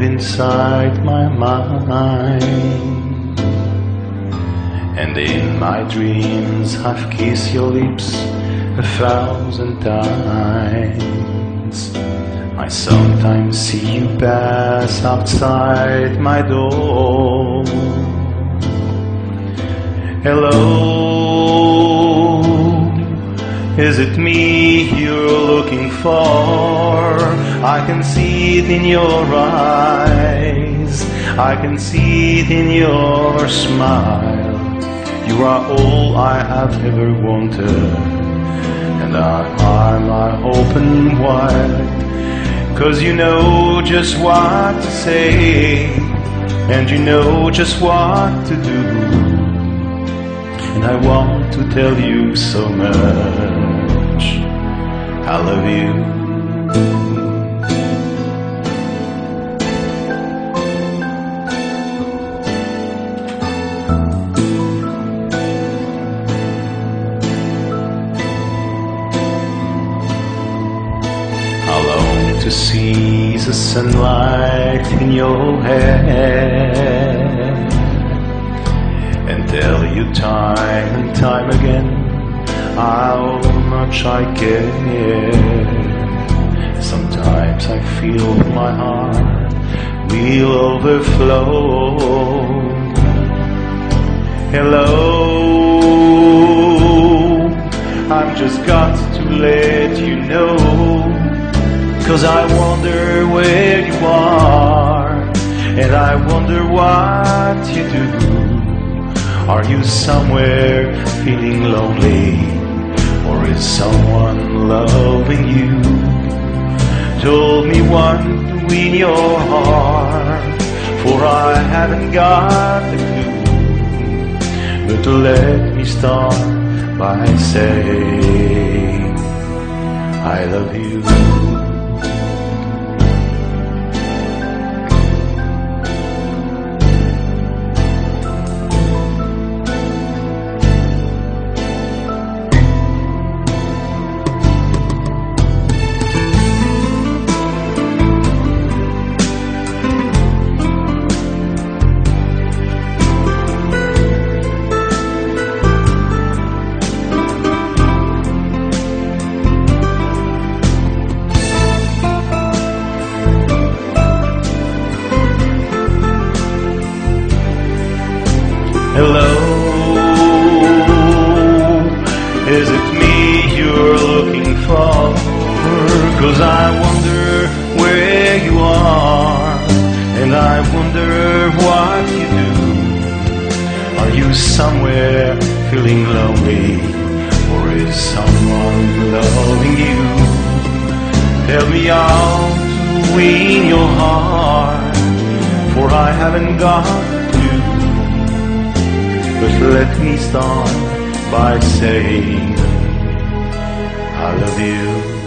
inside my mind. And in my dreams I've kissed your lips a thousand times. I sometimes see you pass outside my door. Hello, is it me you're looking for? I can see it in your eyes, I can see it in your smile. You are all I have ever wanted, and I arm my open wide. Cause you know just what to say, and you know just what to do. And I want to tell you so much. I love you. To see the sunlight in your hair and tell you time and time again how much I care. Sometimes I feel my heart will overflow. Hello, I've just got to let you know. Cause I wonder where you are, and I wonder what you do. Are you somewhere feeling lonely, or is someone loving you? Told me one win your heart, for I haven't got the clue. But let me start by saying I love you. I wonder what you do. Are you somewhere feeling lonely, or is someone loving you? Tell me how to win your heart, for I haven't got to. But let me start by saying I love you.